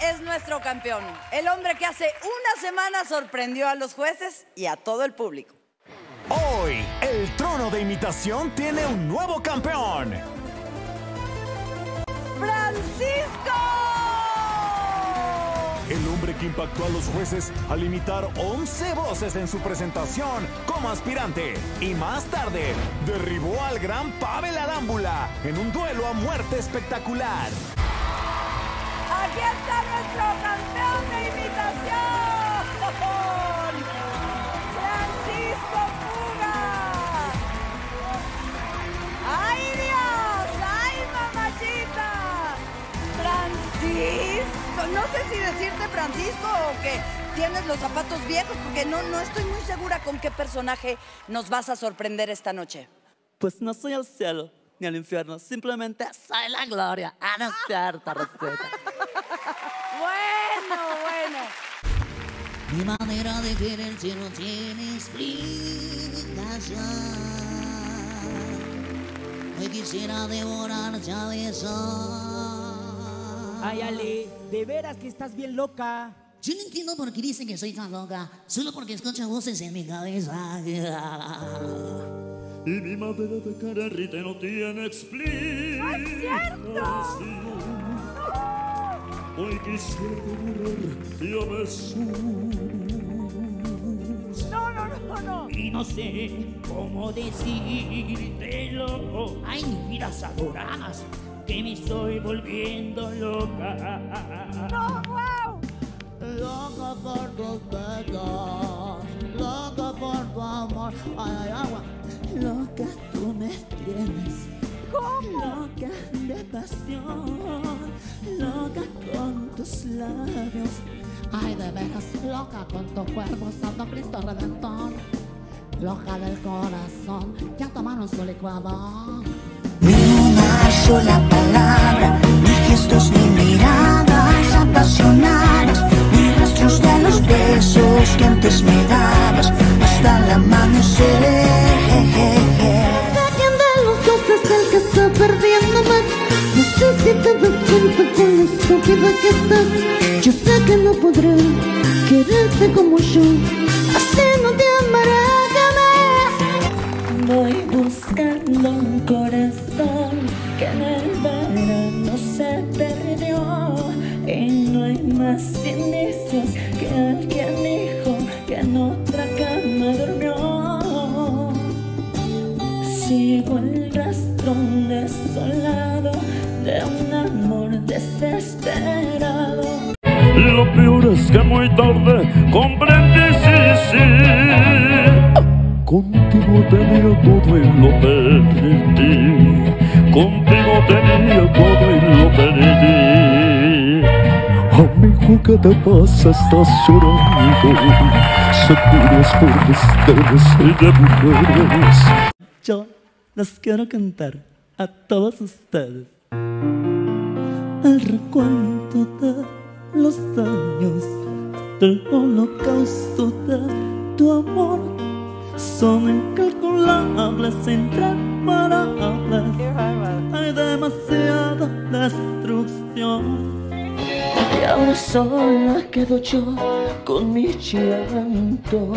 es nuestro campeón. El hombre que hace una semana sorprendió a los jueces y a todo el público. Hoy, el trono de imitación tiene un nuevo campeón. ¡Francisco! El hombre que impactó a los jueces al imitar 11 voces en su presentación como aspirante. Y más tarde, derribó al gran Pavel Arámbula en un duelo a muerte espectacular. Aquí está nuestro campeón de imitación. Francisco Puga. ¡Ay, Dios! ¡Ay, mamachita! Francisco. No sé si decirte Francisco o que tienes los zapatos viejos, porque no, no estoy muy segura con qué personaje nos vas a sorprender esta noche. Pues no soy al cielo ni al infierno, simplemente soy la gloria. Ah, no es cierto, receta. Mi manera de quererte no tiene explicación. Hoy quisiera devorarte a besos. Ay, Ale, de veras que estás bien loca. Yo no entiendo por qué dicen que soy tan loca, solo porque escucho voces en mi cabeza. Y mi manera de quererte no tiene explicación. Hoy quisiera. No, no, no, no. Y no sé cómo decírtelo. Ay, miras adoradas, que me estoy volviendo loca. No, wow. Loca por tus besos, loca por tu amor. Ay, ay, agua. Loca tú me tienes. Loca de pasión, loca con tus labios. Ay, de veras, loca con tu cuerpo, Santo Cristo Redentor. Loca del corazón, ya tomaron su licuador. Ni una sola palabra, ni gestos ni miradas apasionadas, ni rastros de los besos que antes me dabas hasta el amanecer. Que estás. Yo sé que no podré quererte como yo, así no te amaré jamás. Voy buscando un corazón que en el verano se perdió y no hay más indicios que alguien tenía todo y lo perdí. Contigo tenía todo y lo perdí. Amigo, ¿qué te pasa? Estás llorando. Es por ustedes y de mujeres. Yo les quiero cantar a todos ustedes el recuento de los años del holocausto de tu amor. Son incalculables, imparables. Hay demasiada destrucción. Y ahora sola quedo yo con mi llanto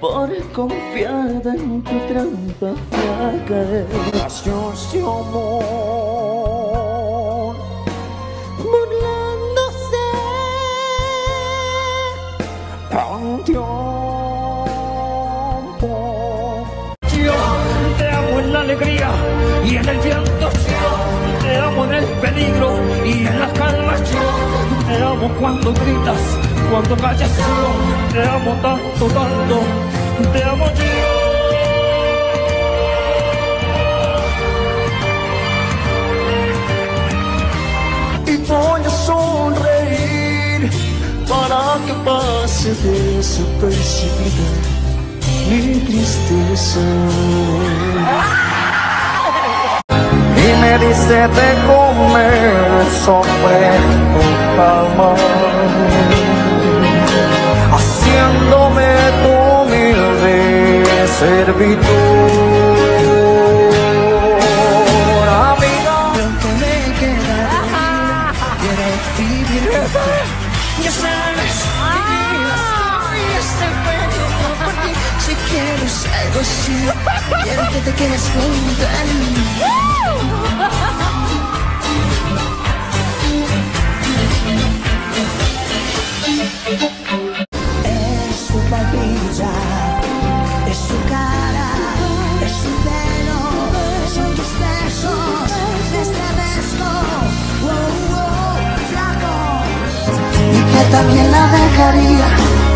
por confiar en tu trampa flaca. Gracias, amor. Burlándose. Tan alegría y en el llanto. Yo te amo en el peligro y en las calmas. Yo te amo cuando gritas, cuando callas. Yo te amo tanto, tanto. Te amo yo. y voy a sonreír para que pase desapercibida mi tristeza. Me dice de comer sobre tu cama, haciéndome tu humilde servitud. Amiga, Pronto me quedaré, quiero vivir contigo Ya sabes estoy este juego por ti. Si quieres algo así, quiero que te quedes junto a. Y que también la dejaría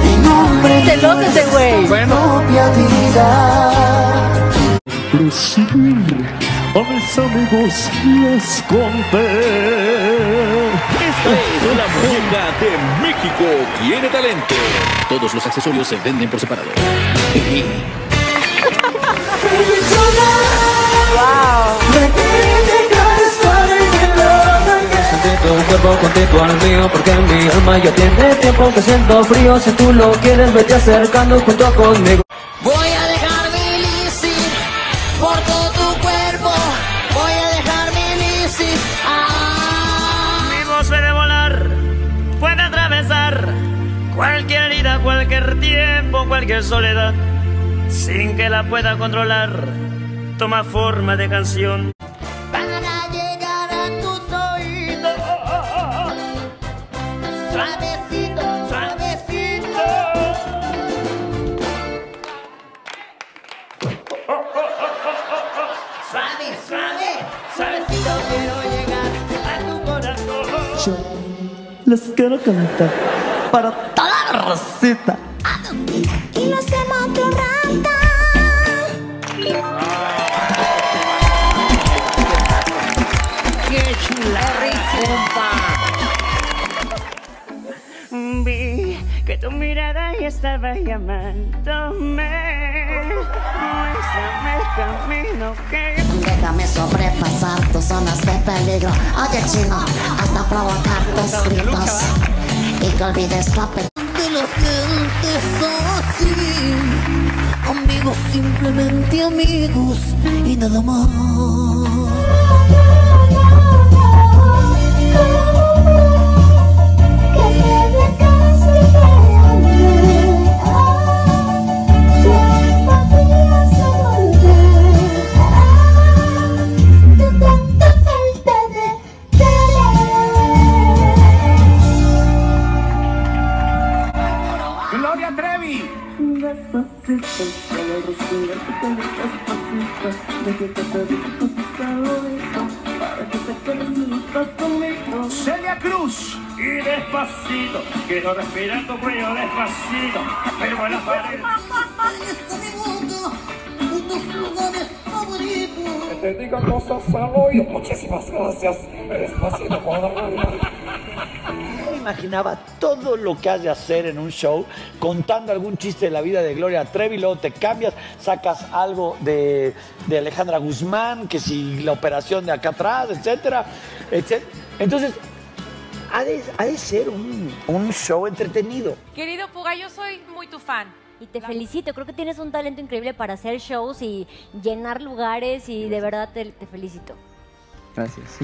en nombre de Celoso ese güey. mi propia vida. A mis amigos les conté. Esta es la muñeca de México. Tiene talento. Todos los accesorios se venden por separado. Cuerpo contigo al mío Porque mi alma ya tiene tiempo que siento frío Si tú lo quieres vete acercando junto conmigo Voy a dejar mi lisi por todo tu cuerpo. Voy a dejar mi lisi. Ah. Mi voz puede volar, puede atravesar cualquier herida, cualquier tiempo, cualquier soledad, sin que la pueda controlar. Toma forma de canción. Les quiero cantar para toda la rosita Y lo hacemos otro rato. ¡Qué chula! Vi que tu mirada ya estaba llamándome. Muéstrame el camino que Déjame sobrepasar tus zonas de peligro. Oye, chino, hasta provocar tus gritos. Y que olvides papel. De la gente así. Amigos, simplemente amigos. Y nada más. Celia Cruz. Y despacito, quiero respirar tu cuello despacito. Pero en la pared. Que te diga cosas al oído. Muchísimas gracias. Despacito, me imaginaba todo lo que has de hacer en un show, contando algún chiste de la vida de Gloria Trevi, luego te cambias, sacas algo de, de Alejandra Guzmán, que si la operación de acá atrás, etcétera, etcétera. Entonces, ha de, ha de ser un, un show entretenido. Querido Puga, yo soy muy tu fan. Y te felicito, creo que tienes un talento increíble para hacer shows y llenar lugares y de verdad te, te felicito. Gracias.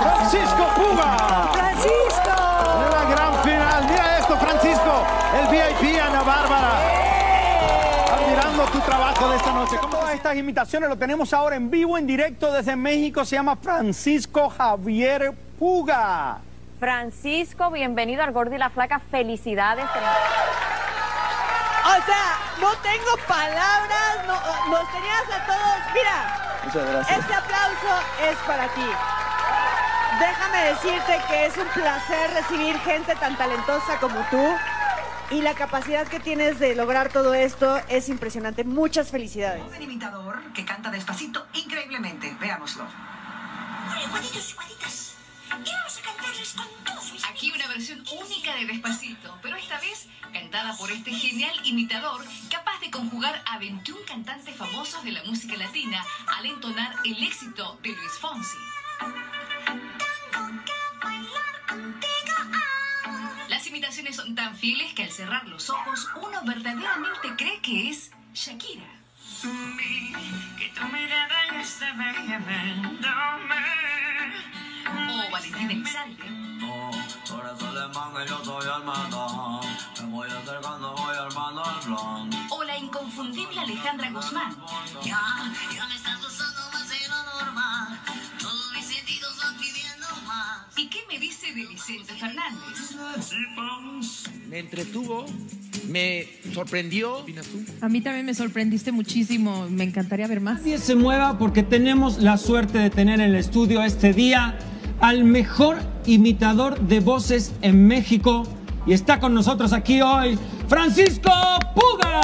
Francisco Puga. De esta noche. Como todas estas imitaciones lo tenemos ahora en vivo, en directo desde México. Se llama Francisco Javier Puga. Francisco, bienvenido al Gordo y la Flaca. Felicidades. O sea, no tengo palabras, no, nos tenías a todos. Mira, Muchas gracias. este aplauso es para ti. Déjame decirte que es un placer recibir gente tan talentosa como tú. Y la capacidad que tienes de lograr todo esto es impresionante. Muchas felicidades. Un imitador que canta despacito increíblemente. Veámoslo. Hola, y. Y vamos a cantarles con todos mis Aquí una versión única de Despacito, pero esta vez cantada por este genial imitador capaz de conjugar a 21 cantantes famosos de la música latina al entonar el éxito de Luis Fonsi. Las imitaciones son tan fieles que al cerrar los ojos uno verdaderamente cree que es Shakira. Vi que tu mirada ya estaba llamándome. o Valentín el plan. O la inconfundible Alejandra Guzmán. Ya, ya me estás usando me dice de Vicente Fernández? Me entretuvo, me sorprendió. A mí también me sorprendiste muchísimo. Me encantaría ver más. Nadie se mueva porque tenemos la suerte de tener en el estudio este día al mejor imitador de voces en México. Y está con nosotros aquí hoy, Francisco Puga.